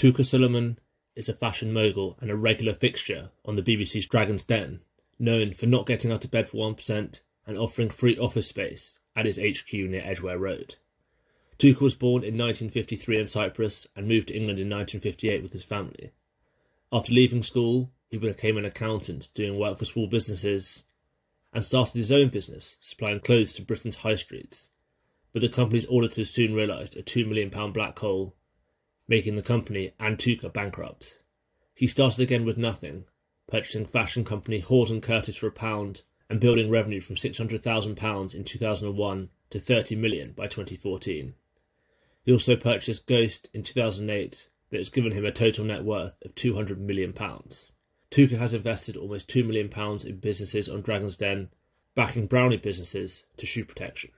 Touker Suleyman is a fashion mogul and a regular fixture on the BBC's Dragon's Den, known for not getting out of bed for 1% and offering free office space at his HQ near Edgware Road. Touker was born in 1953 in Cyprus and moved to England in 1958 with his family. After leaving school, he became an accountant doing work for small businesses and started his own business supplying clothes to Britain's high streets. But the company's auditors soon realised a £2 million black hole, making the company and bankrupt. He started again with nothing, purchasing fashion company Hawes & Curtis for a pound and building revenue from £600,000 in 2001 to £30 million by 2014. He also purchased Ghost in 2008 that has given him a total net worth of £200 million. Touker has invested almost £2 million in businesses on Dragon's Den, backing Brownie businesses to shoe protection.